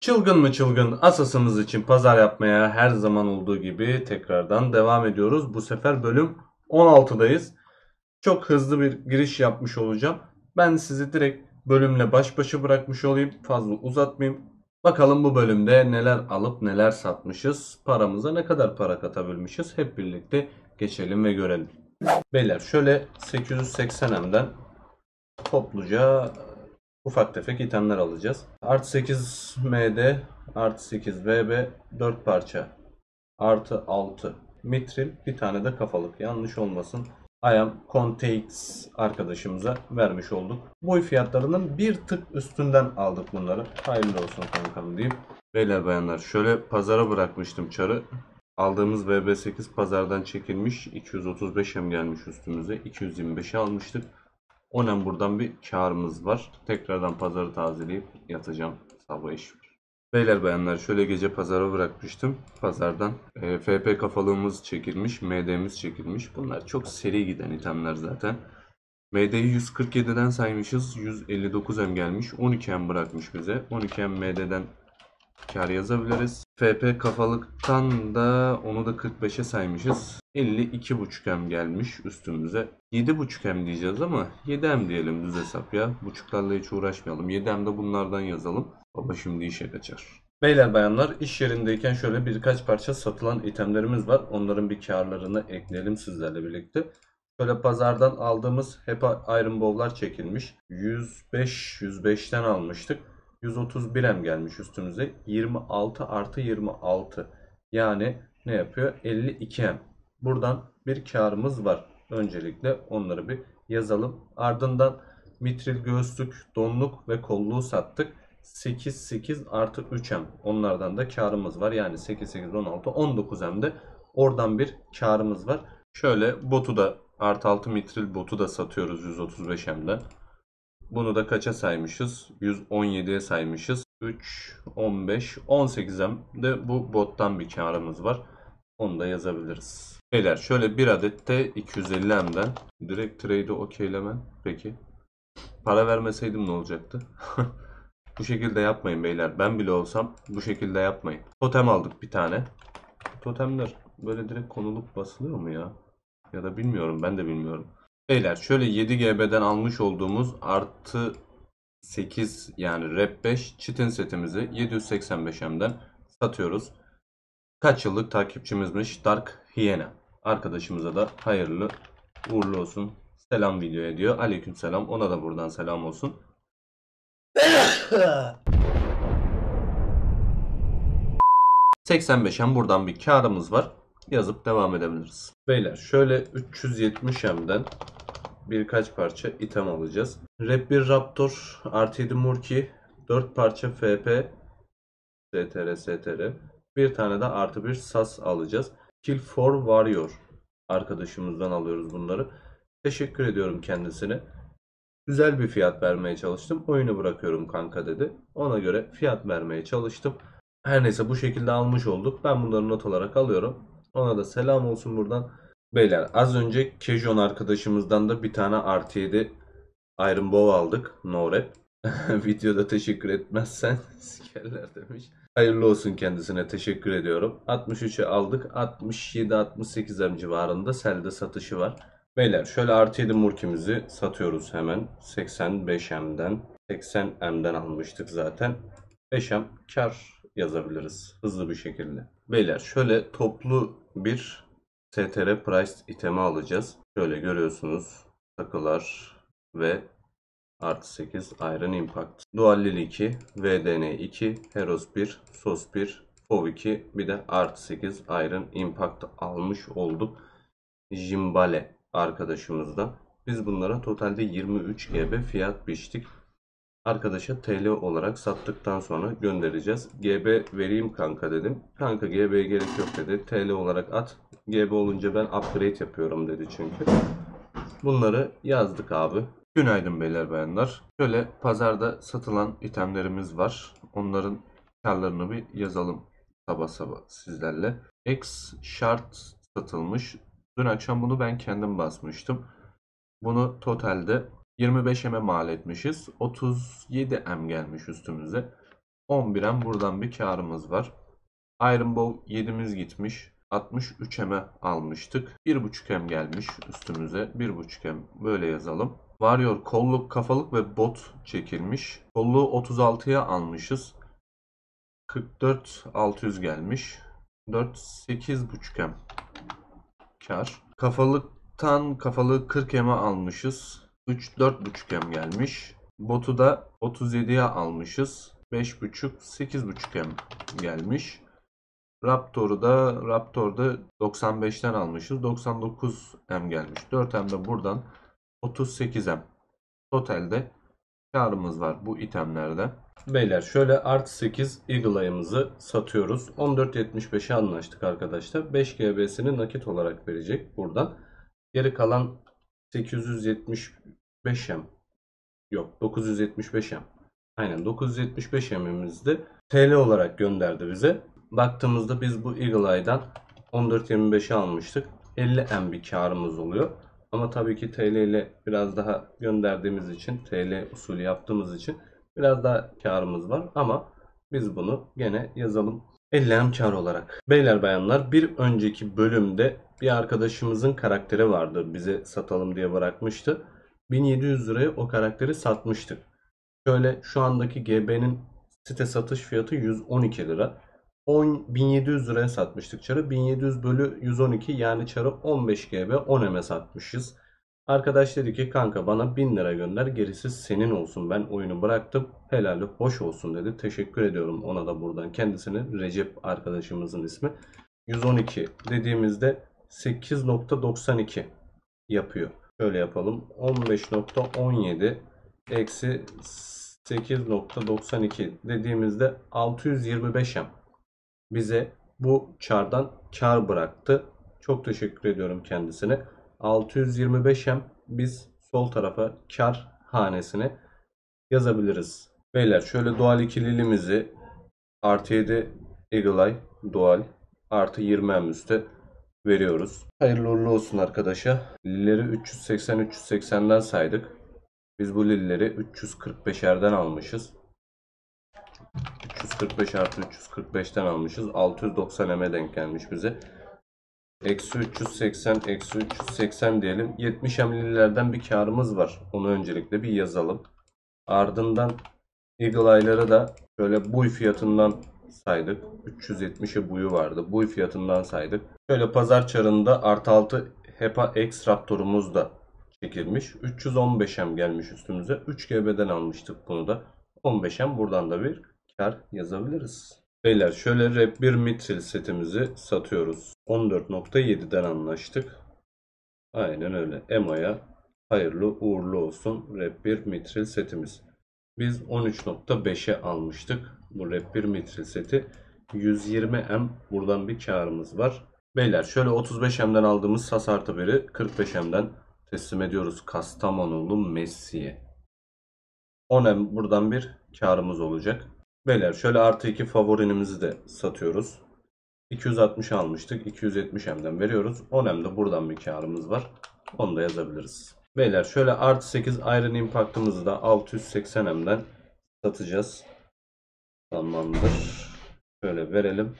Çılgın mı çılgın asasımız için pazar yapmaya her zaman olduğu gibi tekrardan devam ediyoruz. Bu sefer bölüm 16'dayız. Çok hızlı bir giriş yapmış olacağım. Ben sizi direkt bölümle baş başa bırakmış olayım. Fazla uzatmayayım. Bakalım bu bölümde neler alıp neler satmışız. Paramıza ne kadar para katabilmişiz. Hep birlikte geçelim ve görelim. Beyler şöyle 880M'den topluca ufak tefek itemler alacağız. Artı 8 MD, artı 8 VB 4 parça. Artı 6 mitril, bir tane de kafalık. Yanlış olmasın. IAM Contex arkadaşımıza vermiş olduk. Boy fiyatlarının bir tık üstünden aldık bunları. Hayırlı olsun kankam deyip. Beyler bayanlar şöyle pazara bırakmıştım çarı. Aldığımız VB8 pazardan çekilmiş. 235M gelmiş üstümüze. 225'e almıştık. Onen buradan bir karımız var. Tekrardan pazarı tazeleyip yatacağım. Sabah iş. Beyler bayanlar şöyle gece pazara bırakmıştım. Pazardan e, FP kafalığımız çekilmiş. MD'miz çekilmiş. Bunlar çok seri giden itemler zaten. MD'yi 147'den saymışız. 159M gelmiş. 12M bırakmış bize. 12M MD'den kar yazabiliriz. FP kafalıktan da onu da 45'e saymışız. 52.5M gelmiş üstümüze. 7.5M diyeceğiz ama 7M diyelim düz hesap ya. Buçuklarla hiç uğraşmayalım. 7M de bunlardan yazalım. Baba şimdi işe kaçar. Beyler bayanlar iş yerindeyken şöyle birkaç parça satılan itemlerimiz var. Onların bir karlarını ekleyelim sizlerle birlikte. Şöyle pazardan aldığımız hep Iron Bowl'lar çekilmiş. 105 105'ten almıştık. 131M gelmiş üstümüze. 26 artı 26. Yani ne yapıyor? 52M. Buradan bir karımız var. Öncelikle onları bir yazalım. Ardından mitril göğüslük, donluk ve kolluğu sattık. 8 8 artı 3M. Onlardan da karımız var. Yani 8 8 16 19M'de oradan bir karımız var. Şöyle botu da artı 6 mitril botu da satıyoruz 135M'den. Bunu da kaça saymışız? 117'ye saymışız. 3, 15, 18'e de bu bottan bir karımız var. Onu da yazabiliriz. Beyler şöyle bir adet de 250M'den direkt trade'i okeylemen. Peki. Para vermeseydim ne olacaktı? bu şekilde yapmayın beyler. Ben bile olsam bu şekilde yapmayın. Totem aldık bir tane. Totemler böyle direkt konulup basılıyor mu ya? Ya da bilmiyorum ben de bilmiyorum. Beyler şöyle 7 GB'den almış olduğumuz artı 8 yani rep 5 çitin setimizi 785M'den satıyoruz. Kaç yıllık takipçimizmiş Dark Hyena. Arkadaşımıza da hayırlı uğurlu olsun. Selam videoya diyor. Aleyküm selam. Ona da buradan selam olsun. 85'en buradan bir karımız var. Yazıp devam edebiliriz. Beyler şöyle 370M'den birkaç parça item alacağız. Rap 1 Raptor, artı 7 Murki, 4 parça FP, STR, STR. Bir tane de artı bir SAS alacağız. Kill for Warrior arkadaşımızdan alıyoruz bunları. Teşekkür ediyorum kendisine. Güzel bir fiyat vermeye çalıştım. Oyunu bırakıyorum kanka dedi. Ona göre fiyat vermeye çalıştım. Her neyse bu şekilde almış olduk. Ben bunları not olarak alıyorum. Ona da selam olsun buradan. Beyler az önce Kejon arkadaşımızdan da bir tane artı 7 Iron Bow aldık. No rap. Videoda teşekkür etmezsen sikerler demiş. Hayırlı olsun kendisine teşekkür ediyorum. 63'e aldık. 67-68'er civarında selde satışı var. Beyler şöyle artı 7 murkimizi satıyoruz hemen. 85M'den 80M'den almıştık zaten. 5M kar yazabiliriz hızlı bir şekilde. Beyler şöyle toplu bir STR Price itemi alacağız. Şöyle görüyorsunuz takılar ve artı 8 Iron Impact. Dual 2, VDN 2, Heros 1, Sos 1, Fov 2 bir de artı 8 Iron Impact almış olduk. Jimbale arkadaşımızdan. Biz bunlara totalde 23 GB fiyat biçtik. Arkadaşa TL olarak sattıktan sonra göndereceğiz. GB vereyim kanka dedim. Kanka GB'ye gerek yok dedi. TL olarak at. GB olunca ben upgrade yapıyorum dedi çünkü. Bunları yazdık abi. Günaydın beyler bayanlar. Şöyle pazarda satılan itemlerimiz var. Onların karlarını bir yazalım sabah sabah sizlerle. X şart satılmış. Dün akşam bunu ben kendim basmıştım. Bunu totalde 25M'e mal etmişiz. 37M gelmiş üstümüze. 11M buradan bir karımız var. Iron Bow 7'miz gitmiş. 63M'e almıştık. 1.5M gelmiş üstümüze. 1.5M böyle yazalım. Warrior kolluk, kafalık ve bot çekilmiş. Kolluğu 36'ya almışız. 44 600 gelmiş. 4 8.5M kar. Kafalıktan kafalığı 40M'e almışız. 3 4.5M gelmiş. Botu da 37'ye almışız. 5.5 8.5M gelmiş. Raptor'u da Raptor'da 95'ten almışız. 99M gelmiş. 4M de buradan 38M. Totalde karımız var bu itemlerde. Beyler şöyle artı 8 Eagle Eye'ımızı satıyoruz. 14.75'e anlaştık arkadaşlar. 5 GB'sini nakit olarak verecek buradan. Geri kalan 875M yok 975M. Aynen 975 M'imizi TL olarak gönderdi bize. Baktığımızda biz bu Eagle Eye'dan 14.25'e almıştık. 50 M bir karımız oluyor. Ama tabii ki TL ile biraz daha gönderdiğimiz için TL usulü yaptığımız için biraz daha karımız var ama biz bunu gene yazalım 50 M kar olarak. Beyler bayanlar bir önceki bölümde bir arkadaşımızın karakteri vardı. Bize satalım diye bırakmıştı. 1700 liraya o karakteri satmıştık. Şöyle şu andaki GB'nin site satış fiyatı 112 lira. 10, 1700 liraya satmıştık çarı. 1700 bölü 112 yani çarı 15 GB 10 M satmışız. Arkadaş dedi ki kanka bana 1000 lira gönder gerisi senin olsun ben oyunu bıraktım helali hoş olsun dedi. Teşekkür ediyorum ona da buradan kendisine Recep arkadaşımızın ismi. 112 dediğimizde 8.92 yapıyor. Şöyle yapalım 15.17 eksi 8.92 dediğimizde 625 M bize bu çardan kar bıraktı. Çok teşekkür ediyorum kendisine. 625M biz sol tarafa kar hanesine yazabiliriz. Beyler şöyle doğal ikililiğimizi artı 7 Eagle Eye doğal artı 20M üstte veriyoruz. Hayırlı uğurlu olsun arkadaşa. Lilleri 380-380'den saydık. Biz bu lilleri 345'erden almışız. 345 artı 345'ten almışız. 690 M'e denk gelmiş bize. Eksi 380, eksi 380 diyelim. 70 M'lilerden bir karımız var. Onu öncelikle bir yazalım. Ardından Eagle Eye'ları da şöyle buy fiyatından saydık. 370'e buyu vardı. Buy fiyatından saydık. Şöyle pazar çarında artı 6 HEPA X Raptor'umuz da çekilmiş. 315 M gelmiş üstümüze. 3 GB'den almıştık bunu da. 15 M buradan da bir kar yazabiliriz. Beyler şöyle Rap 1 Mitril setimizi satıyoruz. 14.7'den anlaştık. Aynen öyle. EMA'ya hayırlı uğurlu olsun Rap 1 Mitril setimiz. Biz 13.5'e almıştık bu Rap 1 Mitril seti. 120M buradan bir karımız var. Beyler şöyle 35M'den aldığımız SAS artı 1'i 45M'den teslim ediyoruz Kastamonulu Messi'ye. 10M buradan bir karımız olacak. Beyler şöyle artı 2 favorinimizi de satıyoruz. 260 almıştık. 270 M'den veriyoruz. 10 M'de buradan bir karımız var. Onu da yazabiliriz. Beyler şöyle artı 8 Iron Impact'ımızı da 680 M'den satacağız. Tamamdır. Şöyle verelim.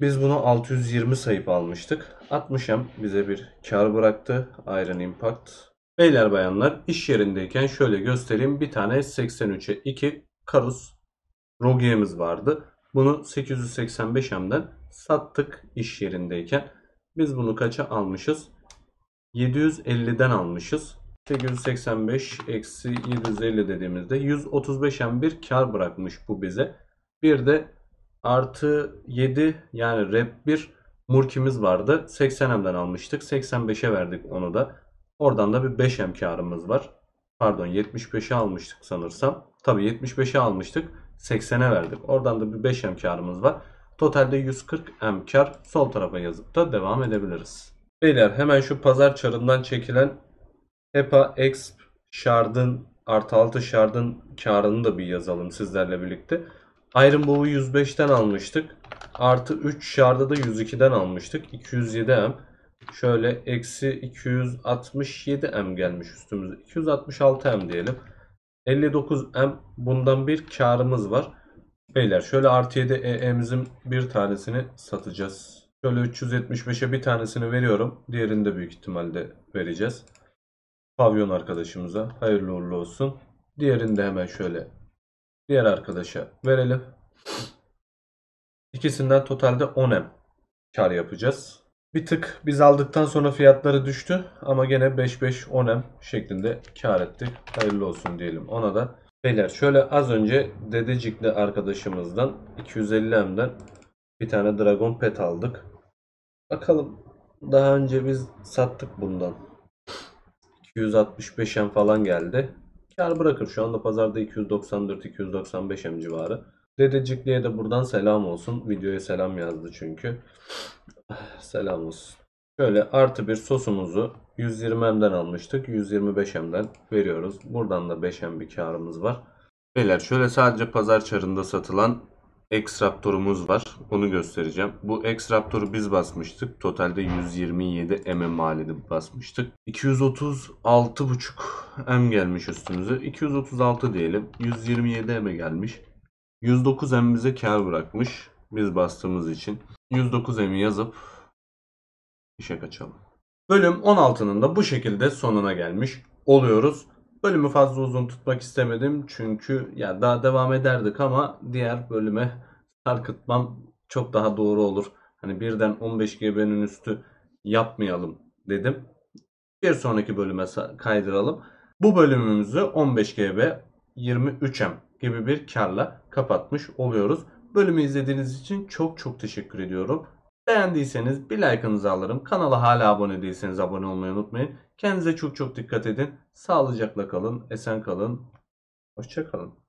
Biz bunu 620 sayıp almıştık. 60 M bize bir kar bıraktı. Iron Impact. Beyler bayanlar iş yerindeyken şöyle göstereyim. Bir tane 83'e 2 Karus Rogia'mız vardı. Bunu 885M'den sattık iş yerindeyken. Biz bunu kaça almışız? 750'den almışız. 885 eksi 750 dediğimizde 135M bir kar bırakmış bu bize. Bir de artı 7 yani rep 1 Murkimiz vardı. 80M'den almıştık. 85'e verdik onu da. Oradan da bir 5M karımız var. Pardon 75'e almıştık sanırsam. Tabi 75'e almıştık. 80'e verdik. Oradan da bir 5 M karımız var. Totalde 140 M kar sol tarafa yazıp da devam edebiliriz. Beyler hemen şu pazar çarından çekilen HEPA Exp Shard'ın artı 6 Shard'ın karını da bir yazalım sizlerle birlikte. Iron Bow'u 105'ten almıştık. Artı 3 Shard'ı da 102'den almıştık. 207 M. Şöyle eksi 267M gelmiş üstümüze. 266M diyelim. 59M bundan bir karımız var. Beyler şöyle artı 7 EE'mizin bir tanesini satacağız. Şöyle 375'e bir tanesini veriyorum. Diğerini de büyük ihtimalle vereceğiz. Pavyon arkadaşımıza. Hayırlı uğurlu olsun. Diğerini de hemen şöyle diğer arkadaşa verelim. İkisinden totalde 10M kar yapacağız. Bir tık biz aldıktan sonra fiyatları düştü ama gene 5-5-10M şeklinde kar ettik. Hayırlı olsun diyelim ona da. Beyler şöyle az önce Dedecikli arkadaşımızdan 250M'den bir tane Dragon Pet aldık. Bakalım daha önce biz sattık bundan. 265M falan geldi. Kar bırakır. Şu anda pazarda 294-295M civarı. Dedecikli'ye de buradan selam olsun. Videoya selam yazdı çünkü. Selam olsun. Şöyle artı bir sosumuzu 120M'den almıştık. 125M'den veriyoruz. Buradan da 5M bir karımız var. Beyler şöyle sadece pazar çarında satılan X-Raptor'umuz var. Onu göstereceğim. Bu X-Raptor'u biz basmıştık. Totalde 127 M maliyeti basmıştık. 236,5 M gelmiş üstümüze. 236 diyelim. 127 M gelmiş. 109 M bize kar bırakmış. Biz bastığımız için. 109 M'i yazıp işe kaçalım. Bölüm 16'nın da bu şekilde sonuna gelmiş oluyoruz. Bölümü fazla uzun tutmak istemedim çünkü ya daha devam ederdik ama diğer bölüme sarkıtmam çok daha doğru olur. Hani birden 15 GB'nin üstü yapmayalım dedim. Bir sonraki bölüme kaydıralım. Bu bölümümüzü 15 GB 23M gibi bir karla kapatmış oluyoruz. Bölümü izlediğiniz için çok çok teşekkür ediyorum. Beğendiyseniz bir like'ınızı alırım. Kanala hala abone değilseniz abone olmayı unutmayın. Kendinize çok çok dikkat edin. Sağlıcakla kalın, esen kalın. Hoşçakalın.